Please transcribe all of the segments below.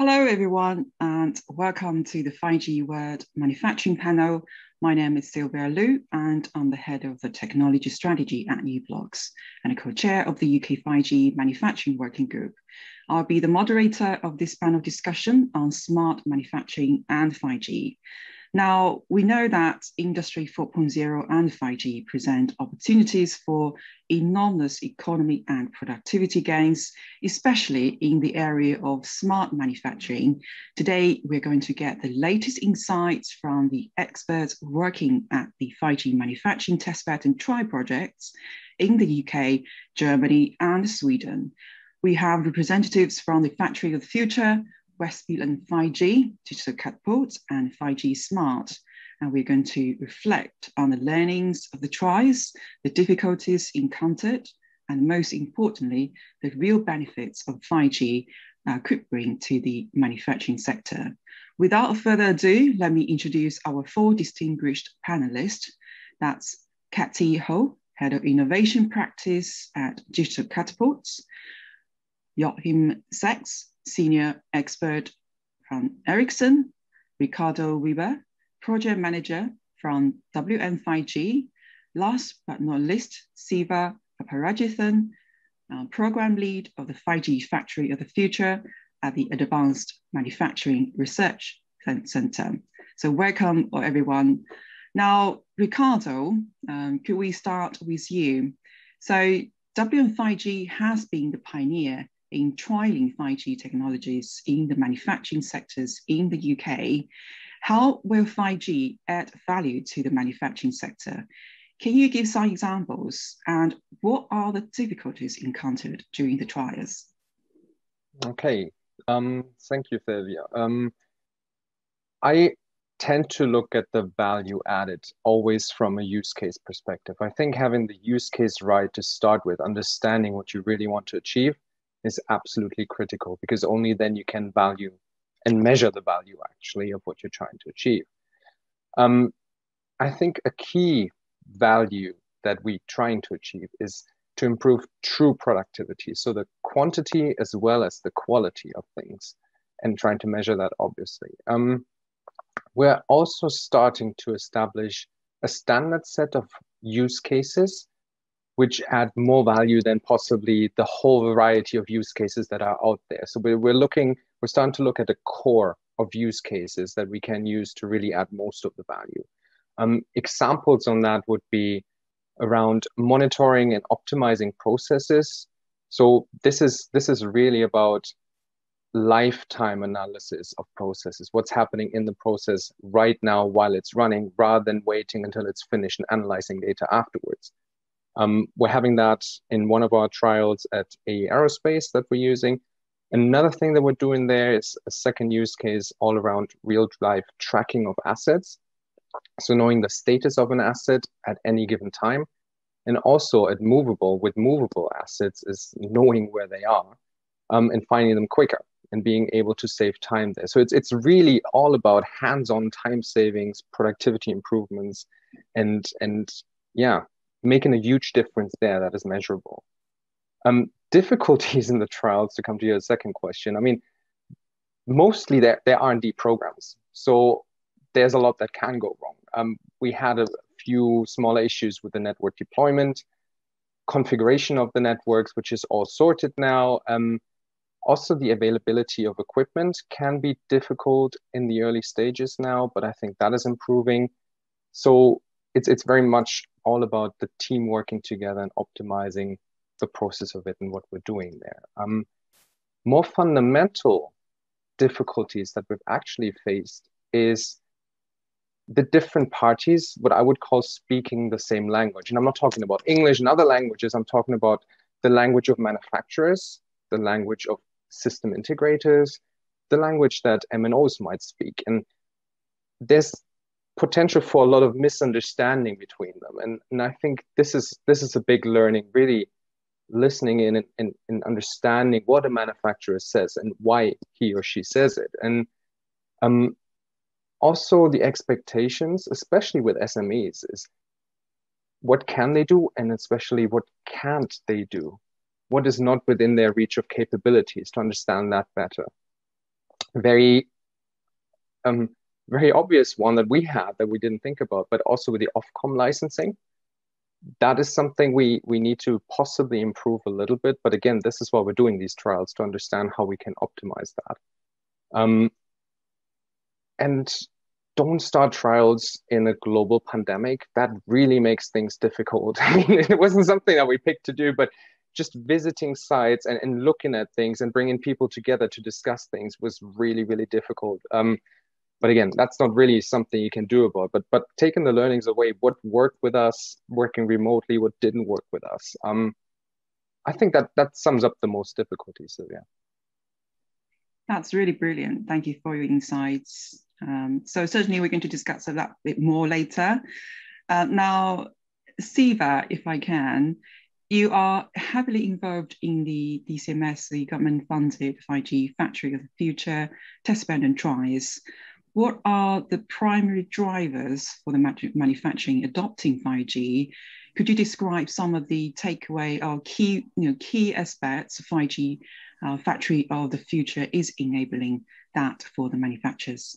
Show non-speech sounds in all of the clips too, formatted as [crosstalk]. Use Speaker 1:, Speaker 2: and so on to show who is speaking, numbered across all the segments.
Speaker 1: Hello, everyone, and welcome to the 5G World Manufacturing Panel. My name is Sylvia Lu, and I'm the head of the technology strategy at u-blox and a co-chair of the UK 5G Manufacturing Working Group. I'll be the moderator of this panel discussion on smart manufacturing and 5G. Now, we know that Industry 4.0 and 5G present opportunities for enormous economy and productivity gains, especially in the area of smart manufacturing. Today, we're going to get the latest insights from the experts working at the 5G manufacturing testbed and trial projects in the UK, Germany, and Sweden. We have representatives from the Factory of the Future, West Midland 5G, Digital Catapult, and 5G Smart. And we're going to reflect on the learnings of the trials, the difficulties encountered, and most importantly, the real benefits of 5G uh, could bring to the manufacturing sector. Without further ado, let me introduce our four distinguished panelists. That's Katy Ho, Head of Innovation Practice at Digital Catapults, Joachim Sachs, Senior Expert from Ericsson, Riccardo Weber, Project Manager from WM5G, last but not least, Siva Aparajithan, uh, Program Lead of the 5G Factory of the Future at the Advanced Manufacturing Research Center. So welcome everyone. Now, Riccardo, um, could we start with you? So WM5G has been the pioneer in trialing 5G technologies in the manufacturing sectors in the UK. How will 5G add value to the manufacturing sector? Can you give some examples and what are the difficulties encountered during the trials?
Speaker 2: Okay, um, thank you, Sylvia. Um, I tend to look at the value added always from a use case perspective. I think having the use case right to start with, understanding what you really want to achieve, is absolutely critical because only then you can value and measure the value actually of what you're trying to achieve. Um, I think a key value that we're trying to achieve is to improve true productivity. So the quantity as well as the quality of things and trying to measure that obviously. Um, we're also starting to establish a standard set of use cases which add more value than possibly the whole variety of use cases that are out there. So we're, we're looking, we're starting to look at the core of use cases that we can use to really add most of the value. Um, examples on that would be around monitoring and optimizing processes. So this is this is really about lifetime analysis of processes, what's happening in the process right now while it's running, rather than waiting until it's finished and analyzing data afterwards. Um, we're having that in one of our trials at a Aerospace that we're using. Another thing that we're doing there is a second use case all around real life tracking of assets. So knowing the status of an asset at any given time. And also at movable with movable assets is knowing where they are um, and finding them quicker and being able to save time there. So it's, it's really all about hands-on time savings, productivity improvements, and, and yeah, making a huge difference there that is measurable. Um, difficulties in the trials, to come to your second question, I mean, mostly they're, they're R&D programs. So there's a lot that can go wrong. Um, we had a few smaller issues with the network deployment, configuration of the networks, which is all sorted now. Um, also, the availability of equipment can be difficult in the early stages now, but I think that is improving. So it's it's very much all about the team working together and optimizing the process of it and what we're doing there. Um, more fundamental difficulties that we've actually faced is the different parties, what I would call speaking the same language. And I'm not talking about English and other languages, I'm talking about the language of manufacturers, the language of system integrators, the language that MNOs might speak. And there's potential for a lot of misunderstanding between them. And, and I think this is this is a big learning, really listening in and, and, and understanding what a manufacturer says and why he or she says it. And um, also the expectations, especially with SMEs, is what can they do and especially what can't they do? What is not within their reach of capabilities to understand that better? very um, very obvious one that we had that we didn't think about, but also with the Ofcom licensing. That is something we, we need to possibly improve a little bit. But again, this is why we're doing these trials to understand how we can optimize that. Um, and don't start trials in a global pandemic. That really makes things difficult. [laughs] I mean, it wasn't something that we picked to do, but just visiting sites and, and looking at things and bringing people together to discuss things was really, really difficult. Um, but again, that's not really something you can do about. But but taking the learnings away, what worked with us, working remotely, what didn't work with us. Um, I think that that sums up the most difficulties. So yeah.
Speaker 1: That's really brilliant. Thank you for your insights. Um, so certainly we're going to discuss that bit more later. Uh, now, Siva, if I can, you are heavily involved in the DCMS, the government-funded 5G Factory of the Future testbed and trials. What are the primary drivers for the manufacturing adopting 5G? Could you describe some of the takeaway or key, you know, key aspects 5G uh, Factory of the Future is enabling that for the manufacturers?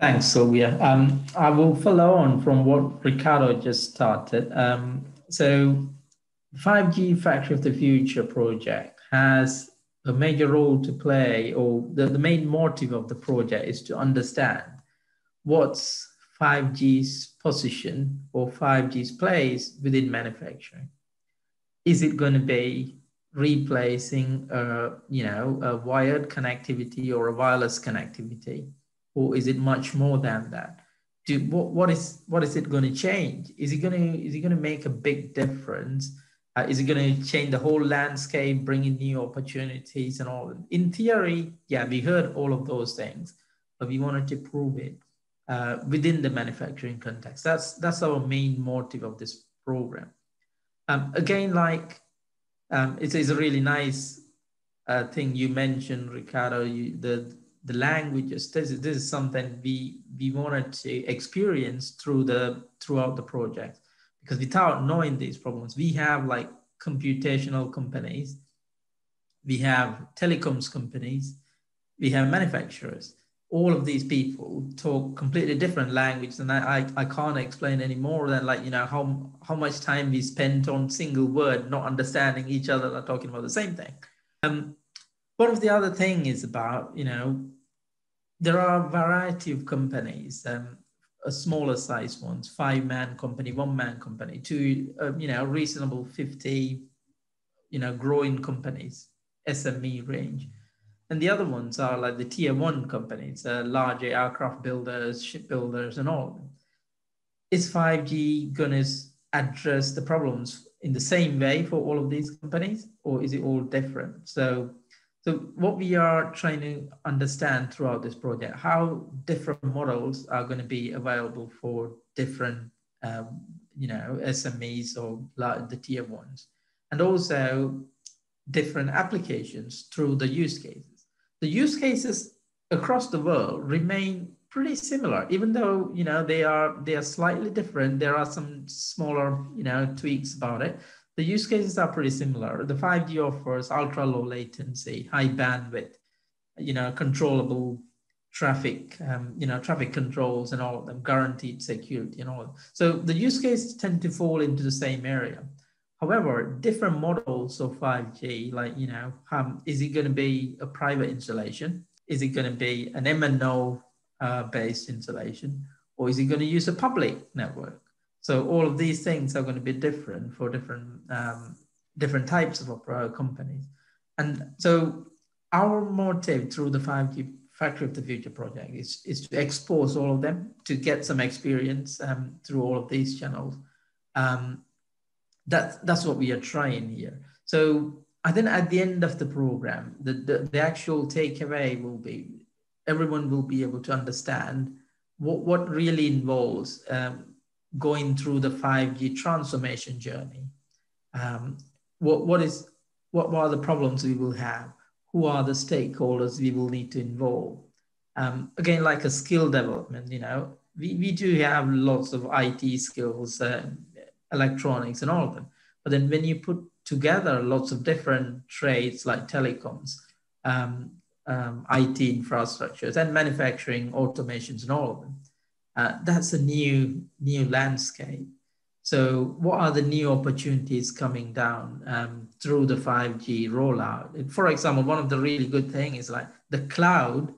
Speaker 3: Thanks, Sylvia. Um, I will follow on from what Riccardo just started. Um, so 5G Factory of the Future project has a major role to play, or the, the main motive of the project is to understand what's 5G's position or 5G's place within manufacturing. Is it going to be replacing, a, you know, a wired connectivity or a wireless connectivity, or is it much more than that? Do, what, what is what is it going to change? Is it going to is it going to make a big difference? Uh, is it going to change the whole landscape, bringing new opportunities and all? In theory, yeah, we heard all of those things, but we wanted to prove it uh, within the manufacturing context. That's that's our main motive of this program. Um, again, like um, it is a really nice uh, thing you mentioned, Riccardo. You, the the languages. This is this is something we we wanted to experience through the throughout the project because without knowing these problems, we have like computational companies, we have telecoms companies, we have manufacturers. All of these people talk completely different language, and I, I, I can't explain any more than like you know how how much time we spent on single word, not understanding each other, not talking about the same thing. Um, one of the other thing is about you know there are a variety of companies um, a smaller size ones, five man company, one man company, to uh, you know reasonable fifty, you know growing companies, SME range, and the other ones are like the tier one companies, uh, larger aircraft builders, shipbuilders, and all. Is five G gonna address the problems in the same way for all of these companies, or is it all different? So so what we are trying to understand throughout this project, how different models are going to be available for different, um, you know, SMEs or the tier ones, and also different applications through the use cases. The use cases across the world remain pretty similar, even though you know they are they are slightly different. There are some smaller you know tweaks about it, the use cases are pretty similar. The 5G offers ultra low latency, high bandwidth, you know, controllable traffic, um, you know, traffic controls and all of them, guaranteed security and all. So the use cases tend to fall into the same area. However, different models of 5G, like, you know, um, is it going to be a private installation? Is it going to be an MNO uh, based installation? Or is it going to use a public network? So all of these things are going to be different for different um, different types of opera companies. And so our motive through the 5G Factory of the Future project is, is to expose all of them to get some experience um, through all of these channels. Um, that, that's what we are trying here. So I think at the end of the program, the, the, the actual takeaway will be everyone will be able to understand what, what really involves um, going through the 5G transformation journey. Um, what, what, is, what, are the problems we will have? Who are the stakeholders we will need to involve? Um, again, like a skill development, you know, we, we do have lots of IT skills, uh, electronics, and all of them. But then when you put together lots of different trades like telecoms, um, um, IT infrastructures and manufacturing automations and all of them. Uh, that's a new new landscape. So, what are the new opportunities coming down um, through the 5G rollout? For example, one of the really good things is like the cloud,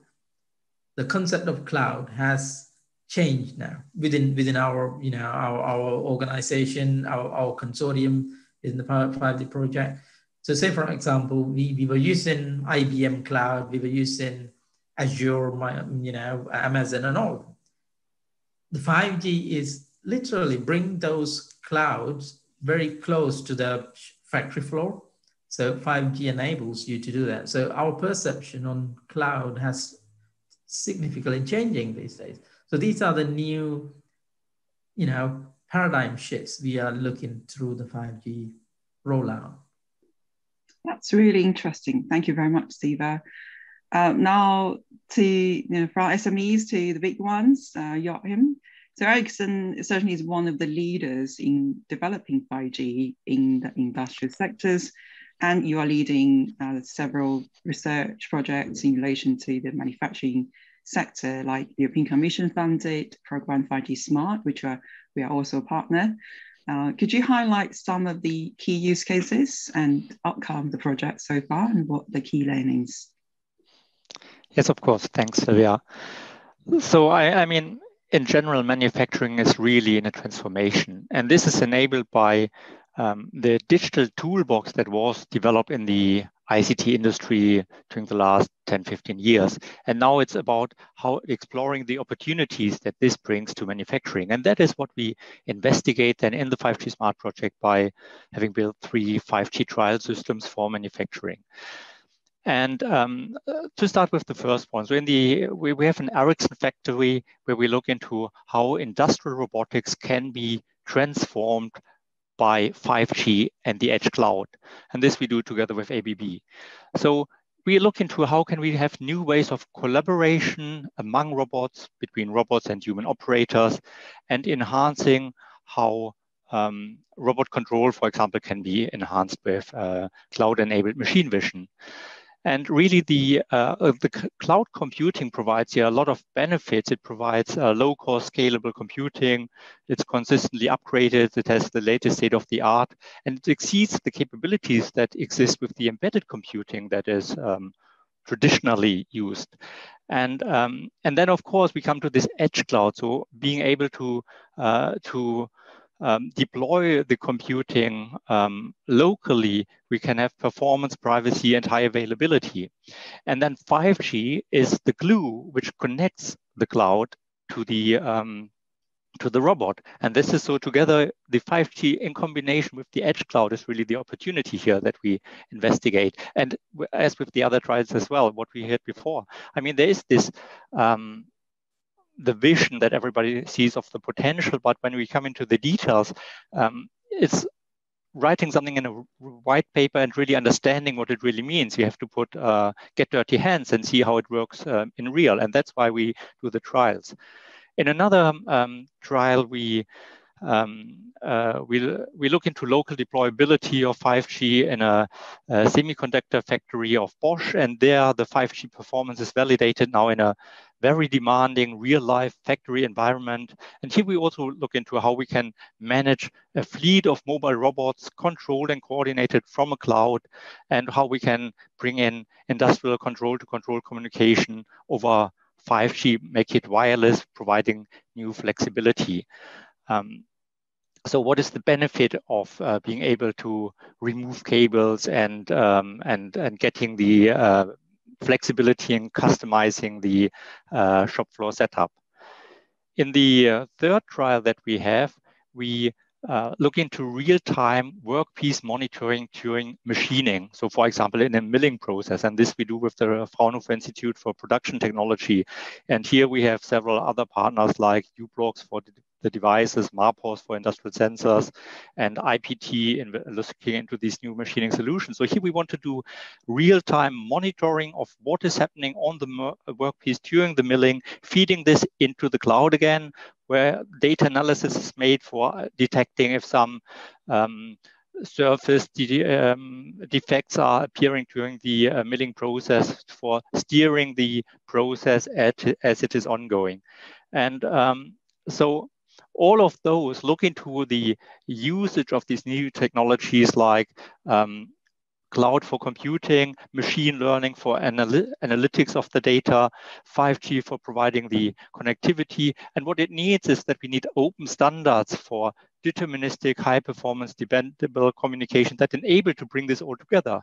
Speaker 3: the concept of cloud has changed now within within our you know our, our organization, our, our consortium in the 5G project. So, say for example, we, we were using IBM Cloud, we were using Azure, you know, Amazon, and all. The 5G is literally bring those clouds very close to the factory floor. So 5G enables you to do that. So our perception on cloud has significantly changing these days. So these are the new, you know, paradigm shifts we are looking through the 5G rollout.
Speaker 1: That's really interesting. Thank you very much, Siva. Uh, now to you know, from SMEs to the big ones, uh, Joachim. So Ericsson certainly is one of the leaders in developing 5G in the industrial sectors, and you are leading uh, several research projects in relation to the manufacturing sector, like the European Commission funded program 5G Smart, which are, we are also a partner. Uh, could you highlight some of the key use cases and outcome of the project so far and what the key learnings?
Speaker 4: Yes, of course. Thanks, Sylvia. So I, I mean, in general, manufacturing is really in a transformation. And this is enabled by um, the digital toolbox that was developed in the ICT industry during the last 10, 15 years. And now it's about how exploring the opportunities that this brings to manufacturing. And that is what we investigate then in the 5G Smart project by having built three 5G trial systems for manufacturing. And um, to start with the first one, so in the we, we have an Ericsson factory where we look into how industrial robotics can be transformed by 5G and the edge cloud. And this we do together with ABB. So we look into how can we have new ways of collaboration among robots, between robots and human operators, and enhancing how um, robot control, for example, can be enhanced with uh, cloud-enabled machine vision. And really, the uh, uh the cloud computing provides here a lot of benefits. It provides uh, low-cost, scalable computing. It's consistently upgraded. It has the latest state of the art, and it exceeds the capabilities that exist with the embedded computing that is um, traditionally used. And um, and then, of course, we come to this edge cloud. So being able to uh, to um, deploy the computing um, locally, we can have performance, privacy, and high availability. And then 5G is the glue which connects the cloud to the um, to the robot. And this is so together, the 5G in combination with the edge cloud is really the opportunity here that we investigate. And as with the other trials as well, what we heard before, I mean, there is this um, the vision that everybody sees of the potential, but when we come into the details, um, it's writing something in a white paper and really understanding what it really means. You have to put uh, get dirty hands and see how it works uh, in real, and that's why we do the trials. In another um, trial, we um, uh, we, we look into local deployability of 5G in a, a, semiconductor factory of Bosch, and there the 5G performance is validated now in a very demanding real life factory environment. And here we also look into how we can manage a fleet of mobile robots controlled and coordinated from a cloud and how we can bring in industrial control to control communication over 5G, make it wireless, providing new flexibility. Um, so what is the benefit of uh, being able to remove cables and um, and and getting the uh, flexibility in customizing the uh, shop floor setup? In the uh, third trial that we have, we uh, look into real-time workpiece monitoring during machining. So for example, in a milling process, and this we do with the Fraunhofer Institute for Production Technology. And here we have several other partners like u-blox for the devices, Marposs for industrial sensors, and IPT in looking into these new machining solutions. So here we want to do real-time monitoring of what is happening on the workpiece during the milling, feeding this into the cloud again, where data analysis is made for detecting if some um, surface um, defects are appearing during the uh, milling process for steering the process at, as it is ongoing. And um, so all of those look into the usage of these new technologies like um, cloud for computing, machine learning for anal analytics of the data, 5G for providing the connectivity. And what it needs is that we need open standards for deterministic, high performance, dependable communication that enable to bring this all together.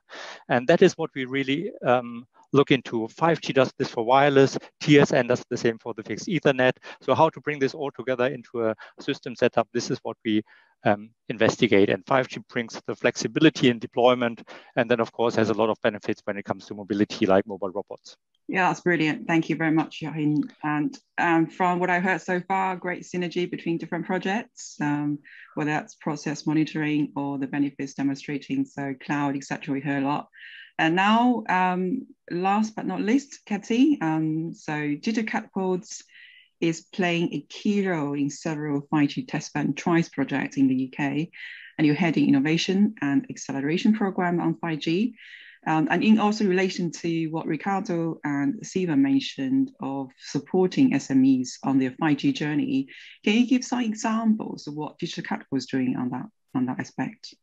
Speaker 4: And that is what we really um, look into. 5G does this for wireless, TSN does the same for the fixed Ethernet. So how to bring this all together into a system setup, this is what we um, investigate. And 5G brings the flexibility in deployment, and then of course has a lot of benefits when it comes to mobility, like mobile robots.
Speaker 1: Yeah, that's brilliant. Thank you very much, Joachim. And um, from what I've heard so far, great synergy between different projects, um, whether that's process monitoring or the benefits demonstrating, so cloud, etc. We heard a lot. And now, um, last but not least, Katy. Um, so Digital Catapults is playing a key role in several 5G testbed and trials projects in the UK, and you're heading innovation and acceleration program on 5G. Um, and in also relation to what Riccardo and Siva mentioned of supporting SMEs on their 5G journey, can you give some examples of what Digital Cat was doing on that on that aspect?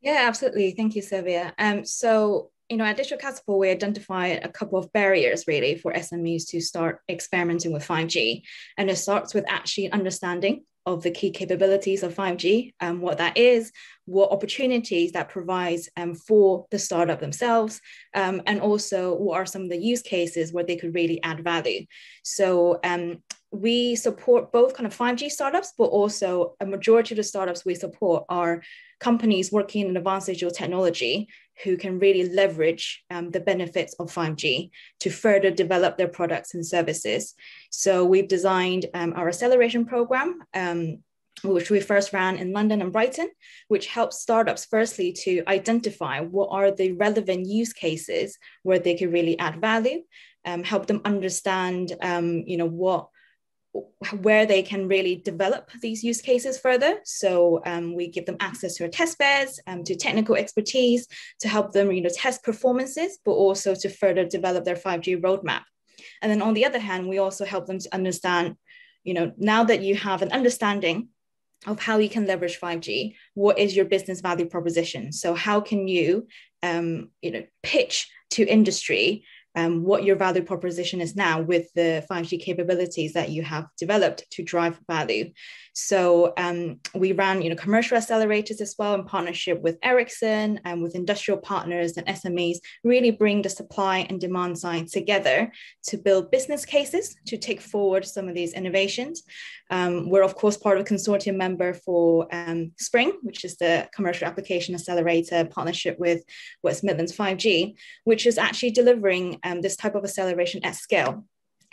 Speaker 5: Yeah, absolutely. Thank you, Sylvia. Um, so you know, at Digital Catapult, we identified a couple of barriers really for SMEs to start experimenting with 5G. And it starts with actually understanding of the key capabilities of 5G, and what that is, what opportunities that provides um, for the startup themselves, um, and also what are some of the use cases where they could really add value. So um, we support both kind of 5G startups, but also a majority of the startups we support are companies working in advanced digital technology who can really leverage um, the benefits of 5G to further develop their products and services. So we've designed um, our acceleration program, um, which we first ran in London and Brighton, which helps startups firstly to identify what are the relevant use cases where they can really add value, um, help them understand, um, you know, what where they can really develop these use cases further. So um, we give them access to our test beds, um, to technical expertise to help them you know, test performances, but also to further develop their 5G roadmap. And then on the other hand, we also help them to understand, you know, now that you have an understanding of how you can leverage 5G, what is your business value proposition? So how can you, um, you know, pitch to industry um, what your value proposition is now with the 5G capabilities that you have developed to drive value. So um, we ran, you know, commercial accelerators as well in partnership with Ericsson and with industrial partners and SMEs, really bring the supply and demand side together to build business cases to take forward some of these innovations. Um, we're of course part of a consortium member for um, Spring, which is the commercial application accelerator partnership with West Midlands 5G, which is actually delivering um, this type of acceleration at scale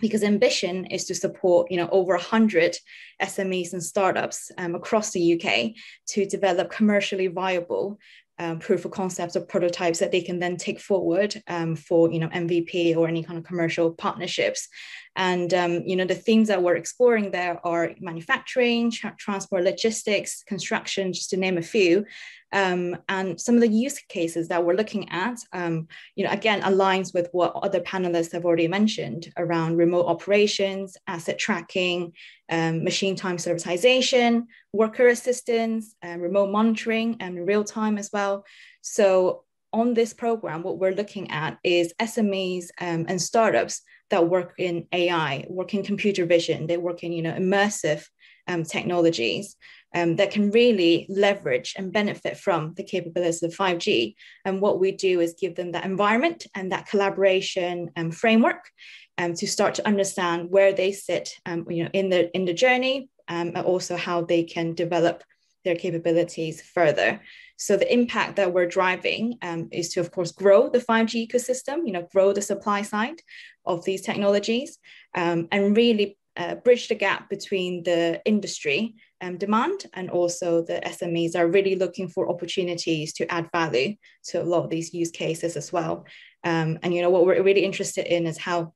Speaker 5: because ambition is to support you know over 100 smes and startups um, across the uk to develop commercially viable um, proof of concepts or prototypes that they can then take forward um, for you know mvp or any kind of commercial partnerships and um, you know the themes that we're exploring there are manufacturing tra- transport logistics construction just to name a few um, and some of the use cases that we're looking at, um, you know, again, aligns with what other panelists have already mentioned around remote operations, asset tracking, um, machine time servitization, worker assistance, um, remote monitoring, and real time as well. So on this program, what we're looking at is SMEs um, and startups that work in AI, work in computer vision, they work in, you know, immersive um, technologies um, that can really leverage and benefit from the capabilities of 5G. And what we do is give them that environment and that collaboration um, framework um, to start to understand where they sit um, you know, in, the, in the journey um, and also how they can develop their capabilities further. So the impact that we're driving um, is to, of course, grow the 5G ecosystem, you know, grow the supply side of these technologies um, and really uh, bridge the gap between the industry um, demand and also the SMEs are really looking for opportunities to add value to a lot of these use cases as well. Um, and you know what we're really interested in is how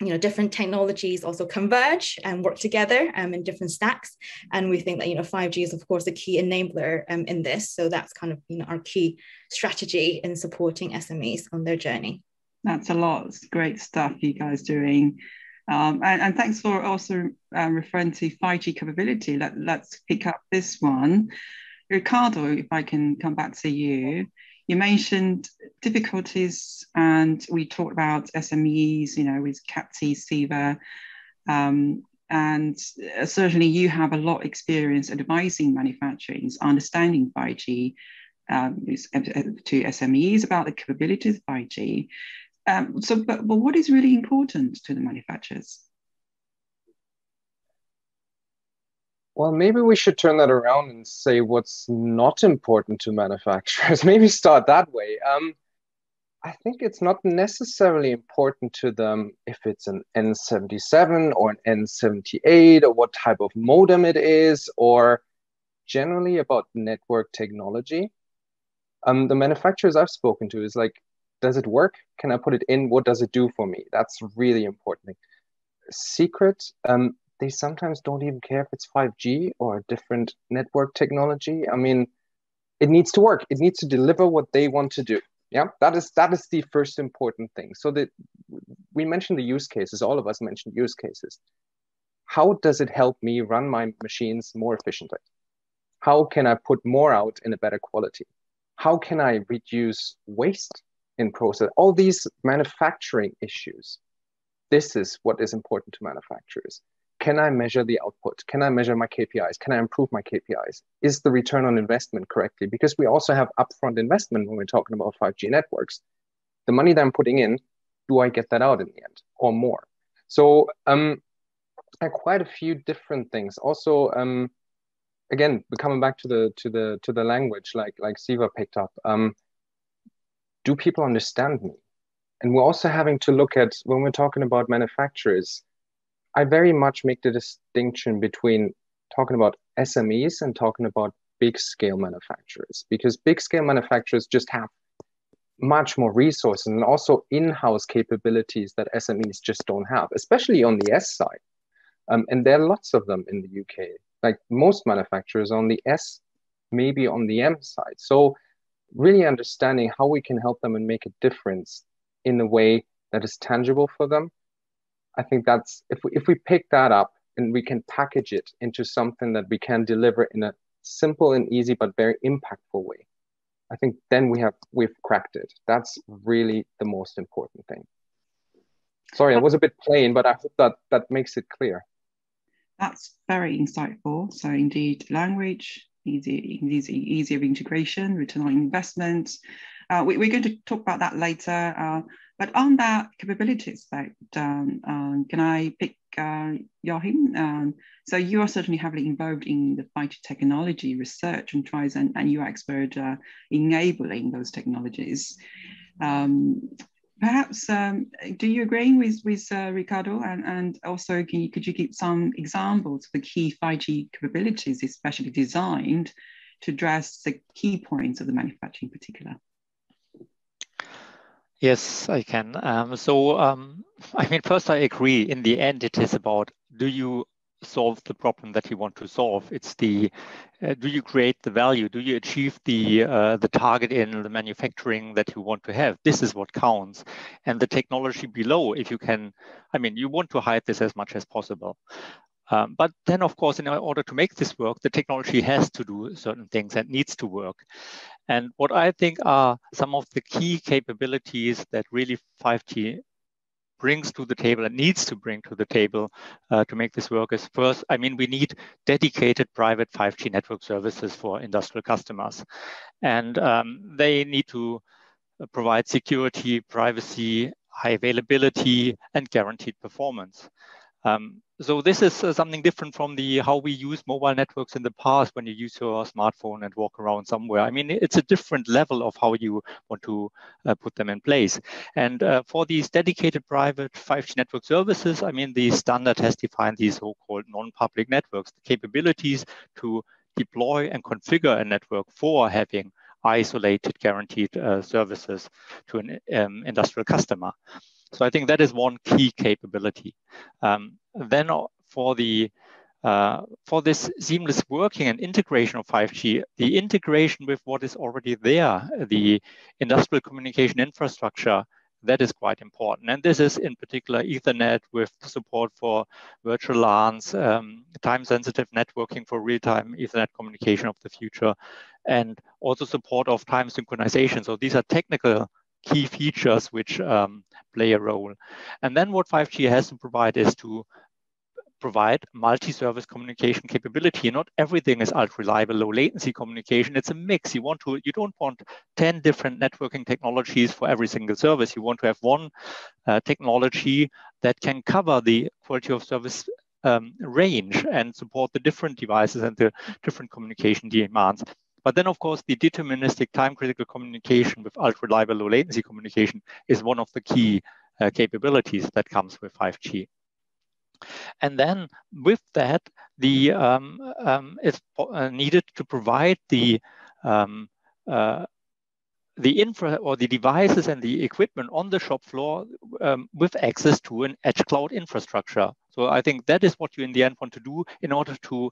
Speaker 5: you know different technologies also converge and work together um, in different stacks. And we think that you know 5g is of course a key enabler um, in this. So that's kind of you know our key strategy in supporting smes on their journey
Speaker 1: that's a lot. It's great stuff you guys doing. Um, and, and, thanks for also um, referring to 5g capability. Let, let's pick up this one. Riccardo if i can come back to you. You mentioned difficulties, and we talked about SMEs, you know, with CAPTI, SIVA, um, and certainly you have a lot of experience advising manufacturers, understanding 5G um, to SMEs about the capabilities of 5G. Um, so, but, but what is really important to the manufacturers?
Speaker 2: Well, maybe we should turn that around and say what's not important to manufacturers. [laughs] maybe start that way. Um, I think it's not necessarily important to them if it's an N77 or an N78 or what type of modem it is, or generally about network technology. Um, the manufacturers I've spoken to is like, does it work? Can I put it in? What does it do for me? That's really important. Secret, um, they sometimes don't even care if it's 5G or a different network technology. I mean, it needs to work. It needs to deliver what they want to do. Yeah, that is that is the first important thing. So that we mentioned the use cases. All of us mentioned use cases. How does it help me run my machines more efficiently? How can I put more out in a better quality? How can I reduce waste in process? All these manufacturing issues. This is what is important to manufacturers can I measure the output? Can I measure my KPIs? Can I improve my KPIs? Is the return on investment correctly? Because we also have upfront investment when we're talking about 5G networks. The money that I'm putting in, do I get that out in the end or more? So um, quite a few different things. Also, um, again, coming back to the to the to the language, like like Siva picked up. Um, do people understand me? And we're also having to look at when we're talking about manufacturers I very much make the distinction between talking about SMEs and talking about big scale manufacturers because big scale manufacturers just have much more resources and also in-house capabilities that SMEs just don't have, especially on the S side. Um, and there are lots of them in the UK. Like most manufacturers on the S, maybe on the M side. So really understanding how we can help them and make a difference in a way that is tangible for them I think that's if we, if we pick that up and we can package it into something that we can deliver in a simple and easy but very impactful way. I think then we have we've cracked it. That's really the most important thing. Sorry, I was a bit plain, but I hope that that makes it clear.
Speaker 1: That's very insightful. So indeed, language, easy, easier integration, return on investment. Uh, we, are going to talk about that later. Uh, but on that capability aspect, um, um, can I pick uh, Joachim? Um, so you are certainly heavily involved in the 5G technology research and tries, and, and you are expert uh, enabling those technologies. Um, perhaps, um, do you agree with, with uh, Riccardo? And, and also, can you, could you give some examples of the key 5G capabilities, especially designed to address the key points of the manufacturing in particular?
Speaker 4: Yes, I can. Um, so, um, I mean, first, I agree. In the end, it is about do you solve the problem that you want to solve? It's the uh, do you create the value? Do you achieve the uh, the target in the manufacturing that you want to have? This is what counts. And the technology below, if you can, I mean, you want to hide this as much as possible. Um, but then, of course, in order to make this work, the technology has to do certain things and needs to work. And what I think are some of the key capabilities that really 5G brings to the table and needs to bring to the table uh, to make this work is first, I mean, we need dedicated private 5G network services for industrial customers. And um, they need to uh, provide security, privacy, high availability, and guaranteed performance. Um, so this is uh, something different from the how we use mobile networks in the past when you use your smartphone and walk around somewhere. I mean, it's a different level of how you want to uh, put them in place. And uh, for these dedicated private 5G network services, I mean, the standard has defined these so-called non-public networks, the capabilities to deploy and configure a network for having isolated guaranteed uh, services to an um, industrial customer. So I think that is one key capability. Um, then for the uh, for this seamless working and integration of 5G, the integration with what is already there, the industrial communication infrastructure, that is quite important. And this is in particular Ethernet with support for virtual LANs, um, time-sensitive networking for real-time Ethernet communication of the future, and also support of time synchronization. So these are technical key features which um, play a role. And then what 5G has to provide is to provide multi-service communication capability. Not everything is ultra-reliable, low latency communication. It's a mix. You want to, you don't want 10 different networking technologies for every single service. You want to have one uh, technology that can cover the quality of service um, range and support the different devices and the different communication demands. But then, of course, the deterministic time-critical communication with ultra-reliable low latency communication is one of the key uh, capabilities that comes with 5G. And then with that, the um, um, it's uh, needed to provide the um, uh, the infra or the devices and the equipment on the shop floor um, with access to an edge cloud infrastructure. So I think that is what you in the end want to do in order to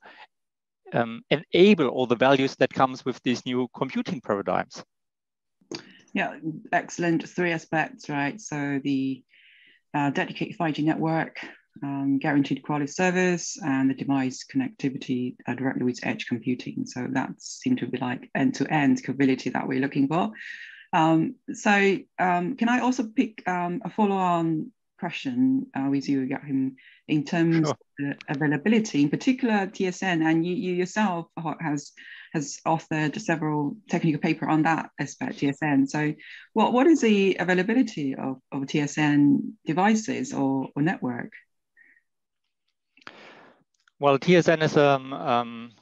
Speaker 4: um, enable all the values that comes with these new computing paradigms.
Speaker 1: Yeah, excellent. Three aspects, right? So the uh, dedicated 5G network, um, guaranteed quality service and the device connectivity uh, directly with edge computing. So that seemed to be like end-to-end capability that we're looking for. Um, so um, can I also pick um, a follow-on question uh, with you, Joachim, in terms sure. of availability, in particular TSN, and you, you yourself has has authored several technical paper on that aspect, TSN. So what, what is the availability of, of TSN devices or, or network?
Speaker 4: Well, TSN is um, um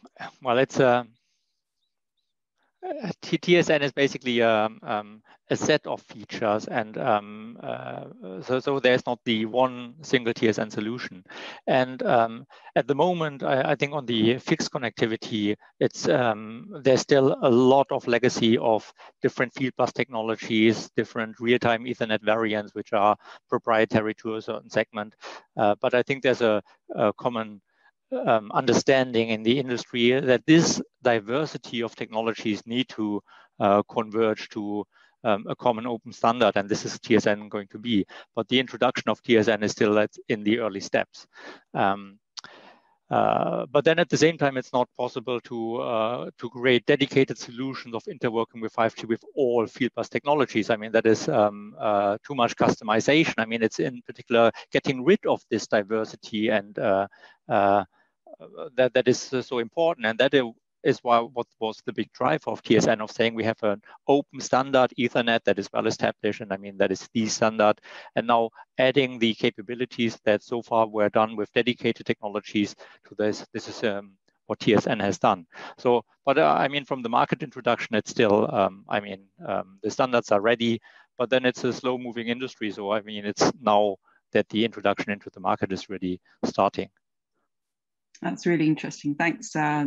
Speaker 4: well, it's a TSN is basically um, um, a set of features, and um, uh, so, so there's not the one single TSN solution. And um, at the moment, I, I, think on the fixed connectivity, it's um, there's still a lot of legacy of different field bus technologies, different real-time Ethernet variants, which are proprietary to a certain segment. Uh, but I think there's a, a common um, understanding in the industry that this diversity of technologies need to uh, converge to um, a common open standard, and this is TSN going to be. But the introduction of TSN is still in the early steps. Um, uh, but then at the same time, it's not possible to uh, to create dedicated solutions of interworking with 5G with all field bus technologies. I mean, that is um, uh, too much customization. I mean, it's in particular getting rid of this diversity and uh, uh, that that is so important, and that is why what was the big drive of TSN of saying we have an open standard Ethernet that is well established, and I mean that is the standard, and now adding the capabilities that so far were done with dedicated technologies to this. This is um, what TSN has done. So, but uh, I mean, from the market introduction, it's still, um, I mean, um, the standards are ready, but then it's a slow-moving industry. So, I mean, it's now that the introduction into the market is really starting.
Speaker 1: That's really interesting. Thanks uh,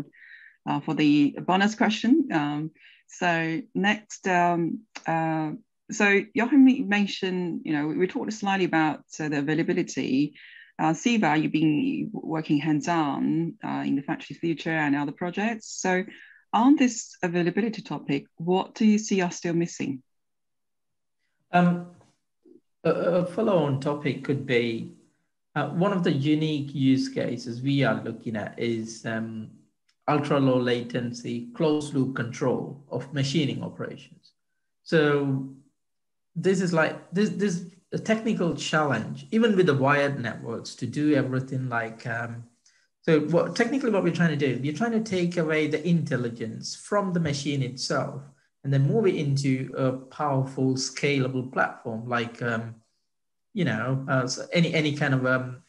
Speaker 1: uh, for the bonus question. Um, so next, um, uh, so Joachim mentioned, you know, we, we talked slightly about uh, the availability. Uh, Siva, you've been working hands-on uh, in the factory future and other projects. So on this availability topic, what do you see are still missing?
Speaker 3: Um, a, a follow-on topic could be uh, one of the unique use cases we are looking at is um, ultra low latency closed loop control of machining operations. So this is like this this a technical challenge, even with the wired networks, to do everything like. Um, so what technically what we're trying to do, we're trying to take away the intelligence from the machine itself and then move it into a powerful, scalable platform like um, you know, uh, any any kind of um,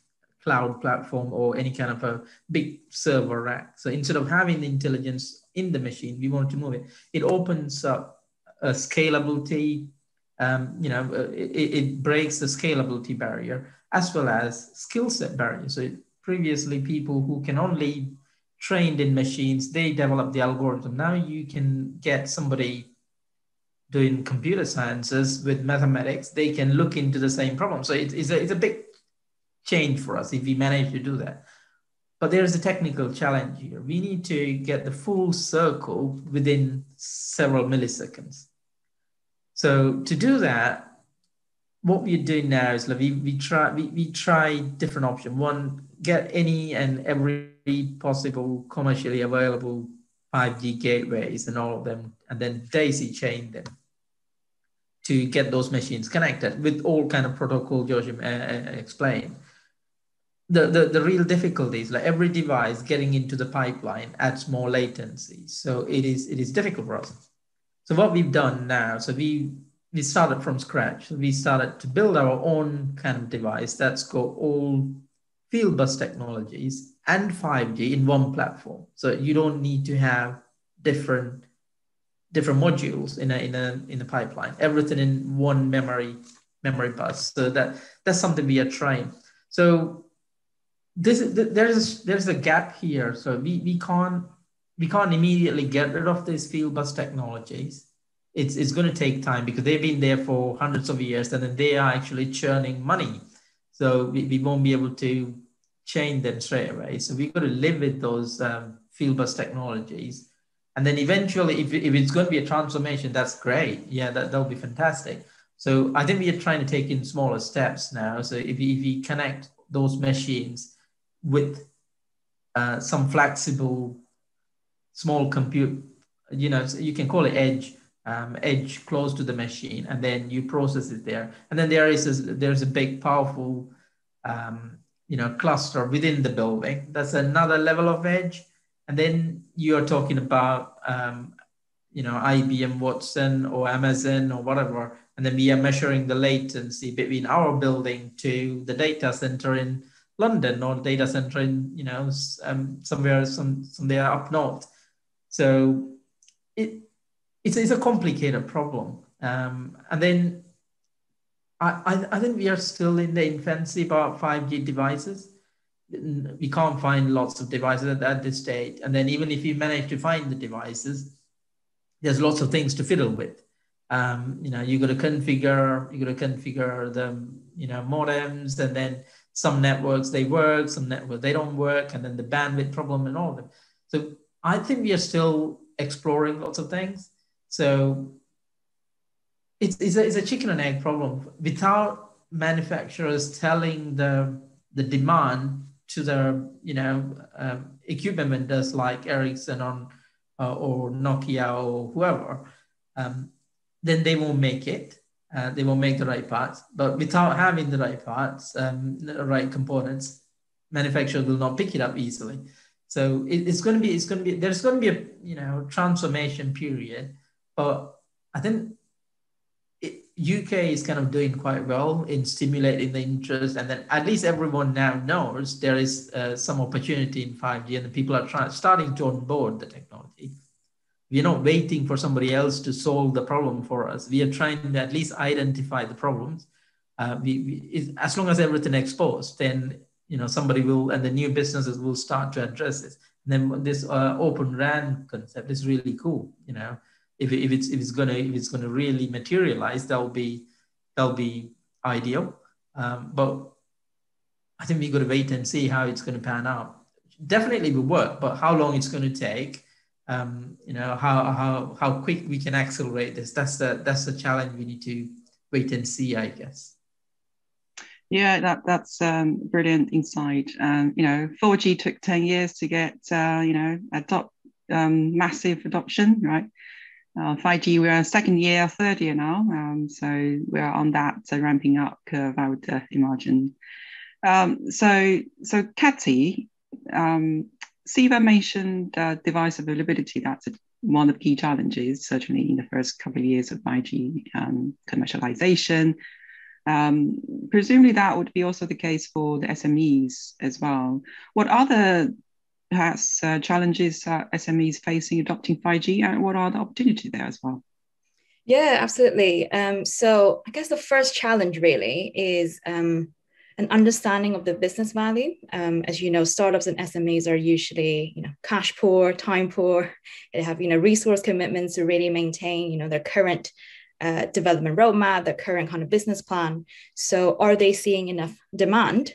Speaker 3: cloud platform or any kind of a big server rack. So instead of having the intelligence in the machine, we want to move it. It opens up a scalability. Um, you know, uh, it, it breaks the scalability barrier as well as skill set barrier. So previously, people who can only trained in machines, they develop the algorithm. Now you can get somebody doing computer sciences with mathematics, they can look into the same problem. So it, it's, a, it's a big change for us if we manage to do that. But there's a technical challenge here. We need to get the full circle within several milliseconds. So to do that, what we're doing now is like we, we try we, we try different options. One, get any and every possible commercially available 5G gateways and all of them, and then daisy chain them to get those machines connected with all kind of protocol Joachim uh, uh explained the, the, the real difficulty is like every device getting into the pipeline adds more latency. So it is it is difficult for us. So what we've done now, so we we started from scratch. We started to build our own kind of device that's got all field bus technologies and 5G in one platform. So you don't need to have different different modules in a in a in a pipeline. Everything in one memory memory bus. So that that's something we are trying. So this there's there's a gap here so we, we can't we can't immediately get rid of these field bus technologies it's it's going to take time because they've been there for hundreds of years and then they are actually churning money so we, we won't be able to change them straight away. So we've got to live with those um, field bus technologies. And then eventually if, if it's going to be a transformation that's great. Yeah that, that'll be fantastic. So i think we are trying to take in smaller steps now. So if we, if we connect those machines with uh, some flexible small compute, you know, you can call it edge, um, edge close to the machine, and then you process it there. And then there is a, there's a big, powerful, um, you know, cluster within the building. That's another level of edge. And then you're talking about, um, you know, IBM Watson or Amazon or whatever. And then we are measuring the latency between our building to the data center in London or data center in you know um, somewhere some somewhere up north. So it it's, it's a complicated problem. Um, and then I, I, I think we are still in the infancy about 5G devices. We can't find lots of devices at, at this stage. And then even if you manage to find the devices, there's lots of things to fiddle with. Um, you know, you got to configure, you got to configure the, you know, modems, and then some networks they work, some networks they don't work, and then the bandwidth problem and all of them. So I think we are still exploring lots of things. So it's, it's, a, it's a chicken and egg problem. Without manufacturers telling the, the demand to the you know um, equipment vendors like Ericsson on, uh, or Nokia or whoever, um, then they won't make it uh, they won't make the right parts. But without having the right parts, um, the right components, manufacturers will not pick it up easily. So it, it's going to be, it's going to be, there's going to be a, you know, transformation period. But I think it, UK is kind of doing quite well in stimulating the interest, and then at least everyone now knows there is uh, some opportunity in 5G, and people are trying starting to onboard the technology we're not waiting for somebody else to solve the problem for us. We are trying to at least identify the problems. Uh, we, we, as long as everything exposed, then you know somebody will and the new businesses will start to address this. And then this uh, open RAN concept is really cool. You know, if, if it's if it's gonna if it's gonna really materialize, that'll be that'll be ideal. Um, but I think we've got to wait and see how it's going to pan out. Definitely will work, but how long it's going to take um, you know how how how quick we can accelerate this that's the that's the challenge we need to wait and see i guess
Speaker 1: yeah that that's um, brilliant insight um, you know 4g took 10 years to get uh, you know adopt um, massive adoption right uh, 5g we're second year third year now um, so we're on that so ramping up curve i would uh, imagine um, so so Katy, um, Siva mentioned uh, device availability. That's one of the key challenges, certainly in the first couple of years of 5G um, commercialization. Um, presumably, that would be also the case for the SMEs as well. What other perhaps uh, challenges SMEs facing adopting 5G, and what are the opportunities there as well?
Speaker 5: Yeah, absolutely. Um, so I guess the first challenge really is um, an understanding of the business value. Um, as you know, startups and SMEs are usually, you know, cash poor, time poor. [laughs] They have, you know, resource commitments to really maintain, you know, their current uh, development roadmap, their current kind of business plan. So, are they seeing enough demand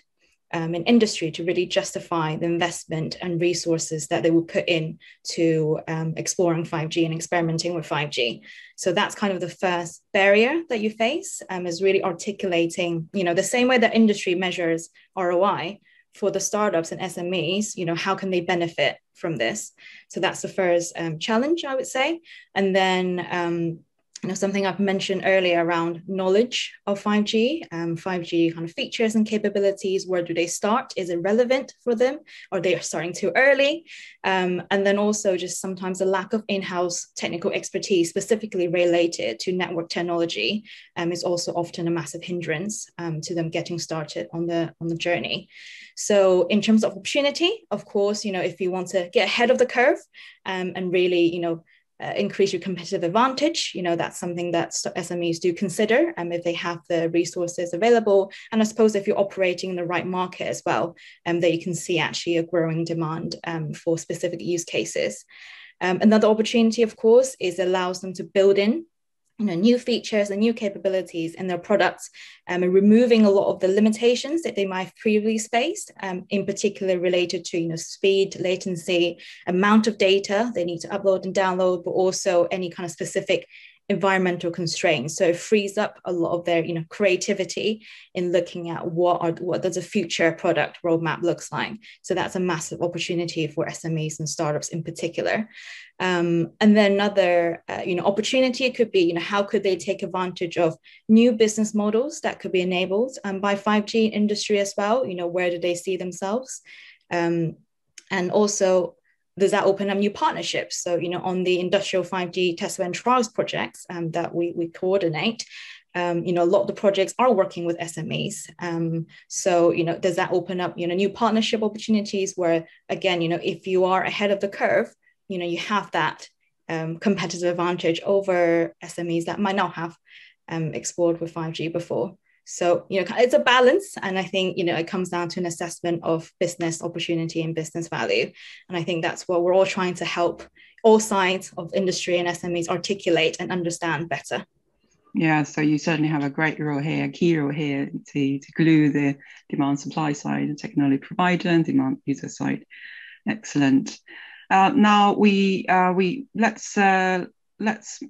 Speaker 5: um, in industry to really justify the investment and resources that they will put in to um, exploring 5G and experimenting with 5G. So that's kind of the first barrier that you face um, is really articulating, you know, the same way that industry measures ROI for the startups and SMEs, you know, how can they benefit from this? So that's the first um, challenge, I would say. And then um, you know, something I've mentioned earlier around knowledge of 5G, um, 5G kind of features and capabilities. Where do they start? Is it relevant for them? Or they are starting too early? Um, and then also just sometimes a lack of in-house technical expertise, specifically related to network technology, um, is also often a massive hindrance um, to them getting started on the on the journey. So in terms of opportunity, of course, you know, if you want to get ahead of the curve um, and really, you know, uh, increase your competitive advantage. You know, that's something that SMEs do consider um, if they have the resources available. And I suppose if you're operating in the right market as well, um, that you can see actually a growing demand um, for specific use cases. Um, another opportunity, of course, is allows them to build in you know, new features and new capabilities in their products um, and removing a lot of the limitations that they might have previously faced, um, in particular related to you know, speed, latency, amount of data they need to upload and download, but also any kind of specific environmental constraints. So it frees up a lot of their you know creativity in looking at what are what does a future product roadmap looks like. So that's a massive opportunity for SMEs and startups in particular. Um, and then another uh, you know opportunity could be you know how could they take advantage of new business models that could be enabled um, by 5G industry as well. You know where do they see themselves? Um, and also does that open up new partnerships? So, you know, on the industrial 5G test and trials projects um, that we, we coordinate, um, you know, a lot of the projects are working with SMEs. Um, so, you know, does that open up, you know, new partnership opportunities where, again, you know, if you are ahead of the curve, you know, you have that um, competitive advantage over SMEs that might not have um, explored with 5G before. So, you know, it's a balance. And I think, you know, it comes down to an assessment of business opportunity and business value. And I think that's what we're all trying to help all sides of industry and SMEs articulate and understand better.
Speaker 1: Yeah, so you certainly have a great role here, a key role here to, to glue the demand supply side, the technology provider and demand user side. Excellent. Uh, now we uh, we let's uh, let's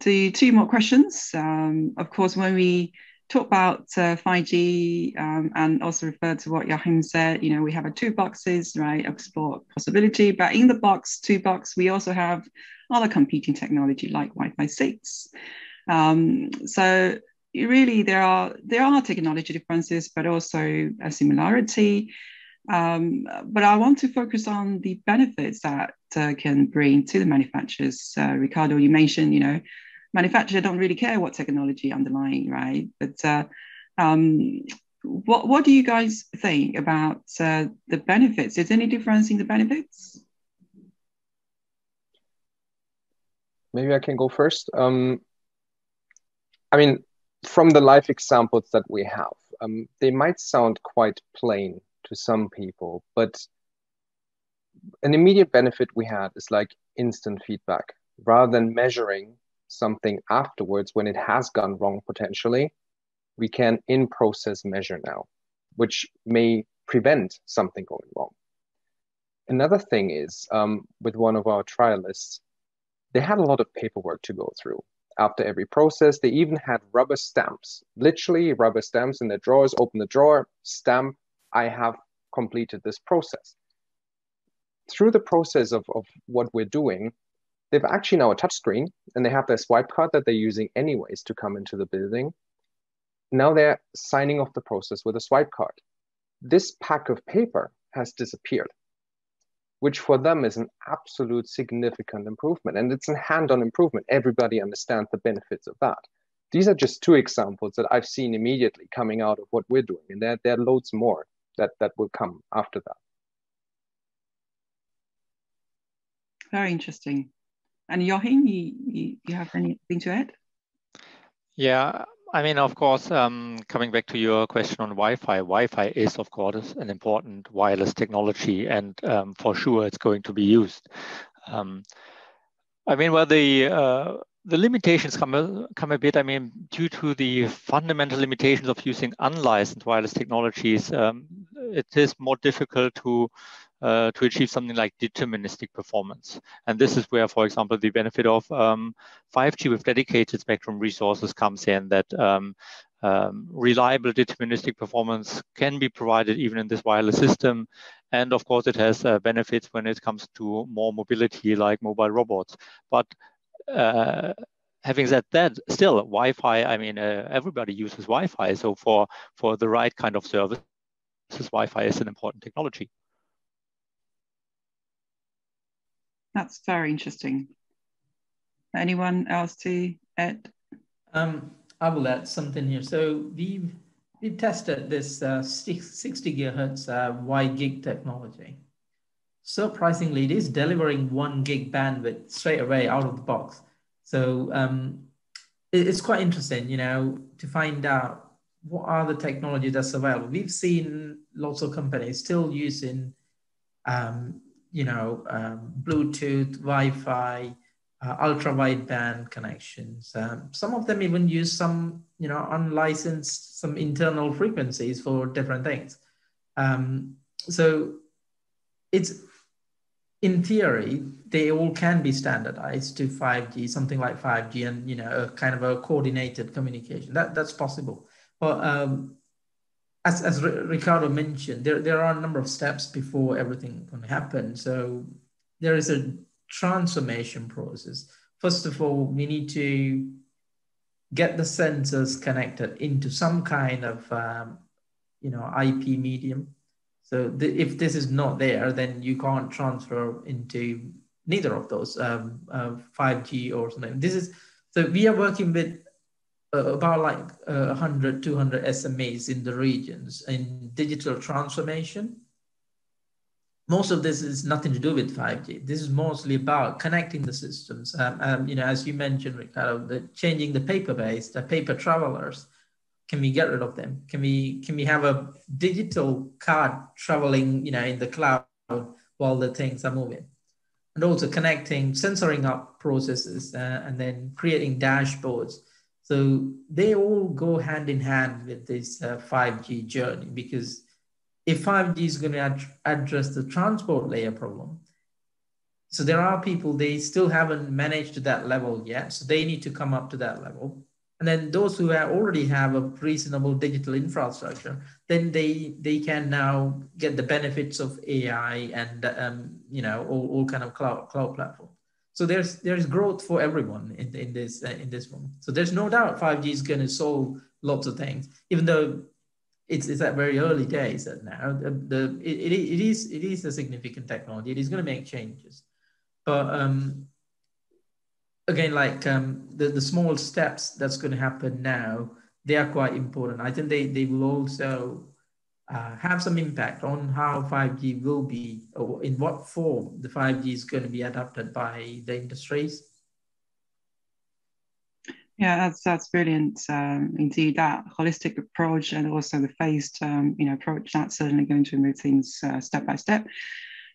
Speaker 1: do two more questions. Um, of course, when we talk about uh, 5G um, and also refer to what Joachim said. You know, we have a two boxes, right? Explore possibility, but in the box, two box, we also have other competing technology like Wi-Fi six. Um, so really, there are there are technology differences, but also a similarity. Um, but I want to focus on the benefits that uh, can bring to the manufacturers. Uh, Riccardo, you mentioned, you know, manufacturers don't really care what technology underlying, right? But uh, um, what what do you guys think about uh, the benefits? Is any difference in the benefits?
Speaker 2: Maybe I can go first. Um, I mean, from the life examples that we have, um, they might sound quite plain to some people, but an immediate benefit we had is like instant feedback rather than measuring something afterwards when it has gone wrong potentially, we can in process measure now, which may prevent something going wrong. Another thing is um, with one of our trialists, they had a lot of paperwork to go through. After every process, they even had rubber stamps, literally rubber stamps in their drawers. Open the drawer, stamp, I have completed this process. Through the process of, of what we're doing, they've actually now a touchscreen and they have their swipe card that they're using anyways to come into the building. Now they're signing off the process with a swipe card. This pack of paper has disappeared, which for them is an absolute significant improvement. And it's a hand-on improvement. Everybody understands the benefits of that. These are just two examples that I've seen immediately coming out of what we're doing. And there, there are loads more that, that will come after that.
Speaker 1: Very interesting. And Joachim, you, you, have anything to add?
Speaker 4: Yeah, I mean, of course, um, coming back to your question on Wi-Fi, Wi-Fi is, of course, an important wireless technology, and um, for sure it's going to be used. Um, I mean, well, the uh, the limitations come a, come a bit, I mean, due to the fundamental limitations of using unlicensed wireless technologies, um, it is more difficult to uh, to achieve something like deterministic performance. And this is where, for example, the benefit of um, 5G with dedicated spectrum resources comes in that um, um, reliable deterministic performance can be provided even in this wireless system. And of course, it has uh, benefits when it comes to more mobility like mobile robots. But uh, having said that, still Wi-Fi, I mean, uh, everybody uses Wi-Fi. So for, for the right kind of service, Wi-Fi is an important technology.
Speaker 1: That's very interesting. Anyone else to add?
Speaker 3: Um, I will add something here. So we've we've tested this uh, 60 gigahertz uh, gig technology. Surprisingly, it is delivering one gig bandwidth straight away out of the box. So um, it, it's quite interesting, you know, to find out what are the technologies that's available. We've seen lots of companies still using, um, you know, um, Bluetooth, Wi-Fi, uh, ultra wideband connections. Um, some of them even use some, you know, unlicensed, some internal frequencies for different things. Um, so it's in theory, they all can be standardized to 5G, something like 5G, and you know, a kind of a coordinated communication. That that's possible. But um, as as Riccardo mentioned, there there are a number of steps before everything can happen. So there is a transformation process. First of all, we need to get the sensors connected into some kind of um, you know IP medium. So if this is not there, then you can't transfer into neither of those um, uh, 5G or something. This is so we are working with uh, about like uh, 100, 200 SMEs in the regions in digital transformation most of this is nothing to do with 5G. This is mostly about connecting the systems. Um, um, you know, as you mentioned, Riccardo, the changing the paper base, the paper travelers. Can we get rid of them? Can we can we have a digital card traveling, you know, in the cloud while the things are moving? And also connecting, censoring up processes, uh, and then creating dashboards. So they all go hand in hand with this uh, 5G journey because if 5G is going to ad- address the transport layer problem, so there are people they still haven't managed to that level yet, so they need to come up to that level. And then those who already have a reasonable digital infrastructure, then they they can now get the benefits of AI and um, you know all, all kind of cloud cloud platform. So there's there's growth for everyone in, in this uh, in this one. So there's no doubt 5G is going to solve lots of things, even though it's, it's at very early days now. The, the it, it is it is a significant technology. It is going to make changes, but um, again, like um, the the small steps that's going to happen now, they are quite important. I think they they will also uh, have some impact on how 5G will be, or in what form the 5G is going to be adopted by the industries.
Speaker 1: Yeah, that's that's brilliant. Um, indeed, that holistic approach and also the phased, um, you know, approach that's certainly going to move things uh, step by step.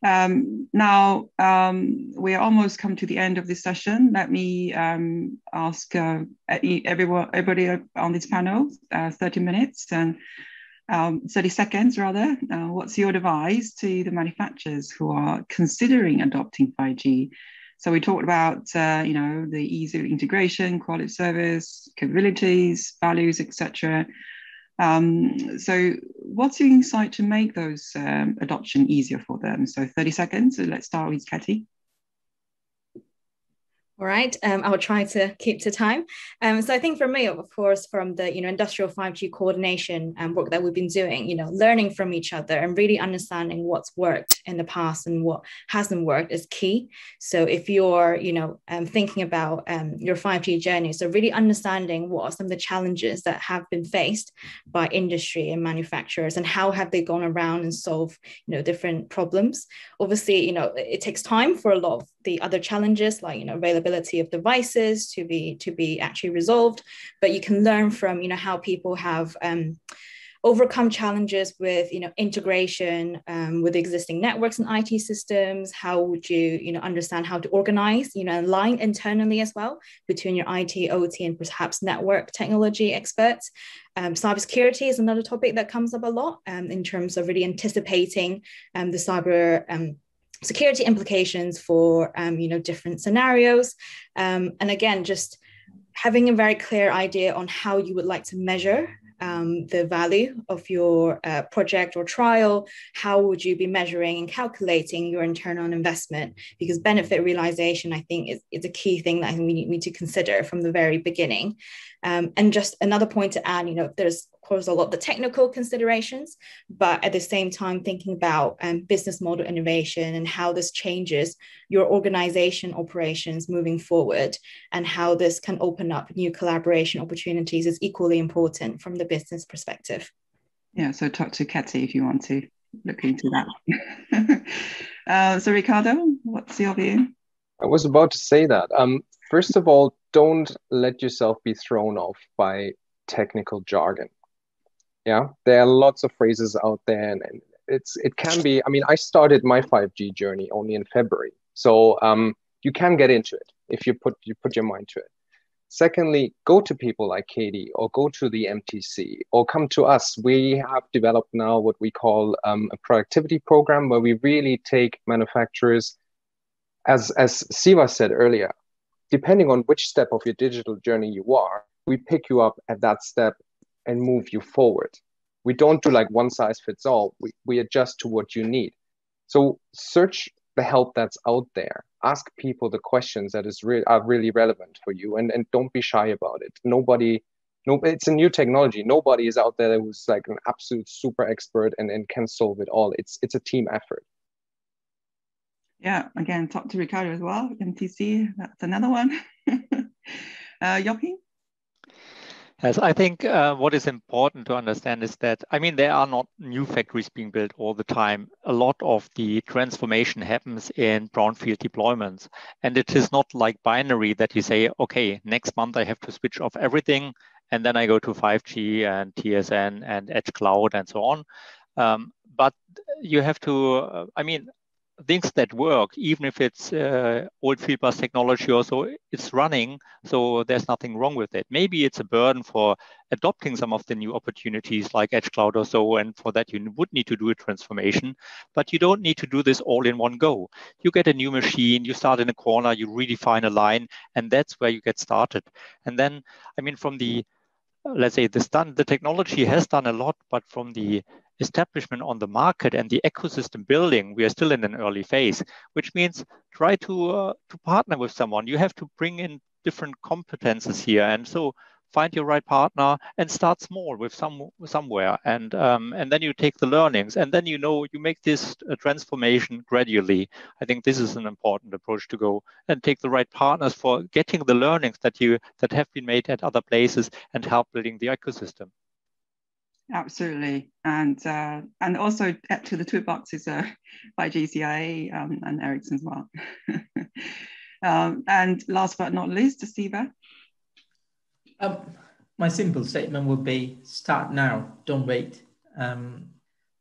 Speaker 1: Um, now um, we are almost come to the end of this session. Let me um, ask uh, everyone, everybody on this panel, uh, 30 minutes and um, 30 seconds rather. Uh, what's your advice to the manufacturers who are considering adopting 5G? So we talked about, uh, you know, the ease of integration, quality of service, capabilities, values, etc. Um, so what's your insight to make those um, adoption easier for them? So 30 seconds. So let's start with Katy.
Speaker 5: All right, um, I'll try to keep to time. Um, so I think for me, of course, from the you know industrial 5G coordination and work that we've been doing, you know, learning from each other and really understanding what's worked in the past and what hasn't worked is key. So if you're you know um, thinking about um, your 5G journey, so really understanding what are some of the challenges that have been faced by industry and manufacturers and how have they gone around and solved you know different problems. Obviously, you know it takes time for a lot of the other challenges like you know availability of devices to be to be actually resolved but you can learn from you know how people have um, overcome challenges with you know integration um, with existing networks and IT systems? How would you you know understand how to organize you know align internally as well between your IT, OT, and perhaps network technology experts? Um, cybersecurity is another topic that comes up a lot um, in terms of really anticipating um, the cyber um, security implications for um, you know different scenarios. Um, and again just having a very clear idea on how you would like to measure um, the value of your uh, project or trial. How would you be measuring and calculating your internal investment? Because benefit realization i think is, is a key thing that we need, to consider from the very beginning. Um, and just another point to add you know there's course, a lot of the technical considerations, but at the same time, thinking about um, business model innovation and how this changes your organization operations moving forward and how this can open up new collaboration opportunities is equally important from the business perspective.
Speaker 1: Yeah, so talk to Katy if you want to look into that. [laughs] uh, so, Riccardo, what's your view?
Speaker 2: I was about to say that. Um, first of all, don't let yourself be thrown off by technical jargon yeah there are lots of phrases out there and, and it's it can be i mean i started my 5g journey only in february so um, you can get into it if you put you put your mind to it. Secondly go to people like Katy or go to the mtc or come to us. We have developed now what we call um, a productivity program where we really take manufacturers as as siva said earlier depending on which step of your digital journey you are we pick you up at that step and move you forward. We don't do like one size fits all. We, we adjust to what you need. So search the help that's out there. Ask people the questions that is re- are really relevant for you, and, and don't be shy about it. Nobody, no, it's a new technology. Nobody is out there who's like an absolute super expert and, and can solve it all. It's it's a team effort.
Speaker 1: Yeah, again, talk to Riccardo as well. MTC, that's another one. [laughs] uh, Joachim?
Speaker 4: Yes, I think uh, what is important to understand is that, I mean, there are not new factories being built all the time. A lot of the transformation happens in brownfield deployments. And it is not like binary that you say, okay, next month I have to switch off everything. And then I go to 5G and TSN and Edge Cloud and so on. Um, but you have to, uh, I mean, things that work, even if it's uh, old field bus technology or so, it's running, so there's nothing wrong with it. Maybe it's a burden for adopting some of the new opportunities like Edge Cloud or so, and for that you would need to do a transformation, but you don't need to do this all in one go. You get a new machine, you start in a corner, you redefine a line, and that's where you get started. And then, I mean, from the let's say this done the technology has done a lot but from the establishment on the market and the ecosystem building, we are still in an early phase, which means try to uh, to partner with someone. You have to bring in different competences here, and so find your right partner and start small with some somewhere, and um, and then you take the learnings, and then you know you make this transformation gradually. I think this is an important approach to go and take the right partners for getting the learnings that you that have been made at other places and help building the ecosystem.
Speaker 1: Absolutely, and uh, and also to the toolbox is uh, [laughs] by GCIA um, and Ericsson as [laughs] well. um, and last but not least, Siva.
Speaker 3: Um, my simple statement would be: start now, don't wait. Um,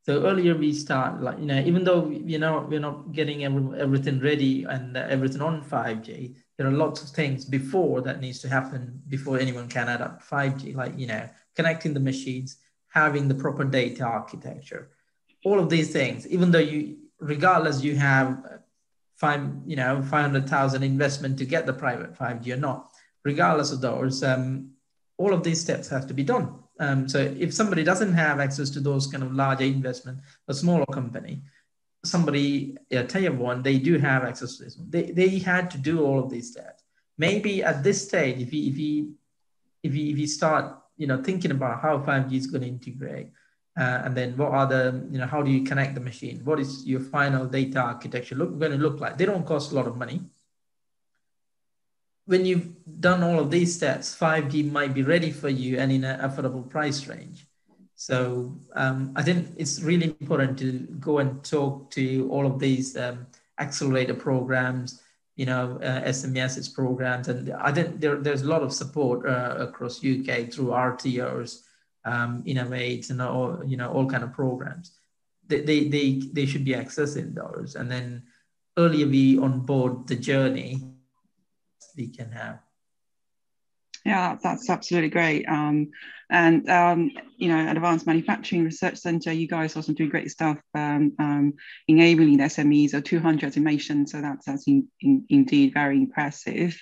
Speaker 3: so earlier we start, like you know, even though you know we're not getting every, everything ready and uh, everything on 5G, there are lots of things before that needs to happen before anyone can adapt 5G, like you know, connecting the machines having the proper data architecture, all of these things, even though you, regardless, you have five, you know, 500,000 investment to get the private 5G or not, regardless of those, um, all of these steps have to be done. Um, so if somebody doesn't have access to those kind of larger investment, a smaller company, somebody, tell you one, they do have access to this one. They, they had to do all of these steps. Maybe at this stage, if you, if you, if you, if you start you know thinking about how 5G is going to integrate, uh, and then what are the you know how do you connect the machine? What is your final data architecture look going to look like? They don't cost a lot of money. When you've done all of these steps, 5G might be ready for you and in an affordable price range. So um, I think it's really important to go and talk to all of these um, accelerator programs, you know, uh, SMEs programs. And I think there, there's a lot of support uh, across UK through RTOs um, innovate and all you know all kind of programs they, they they they should be accessing those and then earlier we onboard the journey we can have
Speaker 1: yeah, that's absolutely great. Um, and um, you know, Advanced Manufacturing Research Center, you guys also doing great stuff, um, um enabling the SMEs or 200 automation. So that's, that's in, in, indeed very impressive.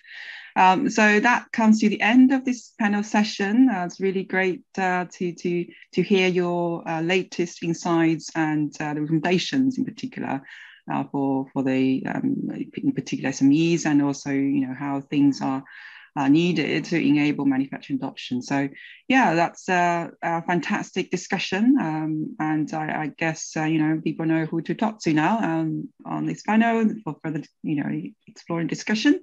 Speaker 1: Um, so that comes to the end of this panel session. Uh, it's really great uh, to, to, to hear your uh, latest insights and uh, the recommendations in particular uh, for, for the um, in particular SMEs and also you know how things are uh, needed to enable manufacturing adoption. So, yeah, that's a, a fantastic discussion. Um, and I, I guess, uh, you know, people know who to talk to now um, on this panel for further, you know, exploring discussion.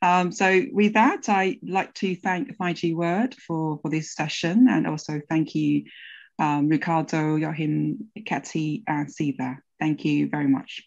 Speaker 1: Um, so with that, I'd like to thank 5G World for, for this session and also thank you, um, Riccardo, Joachim, Kathy, and Siva. Thank you very much.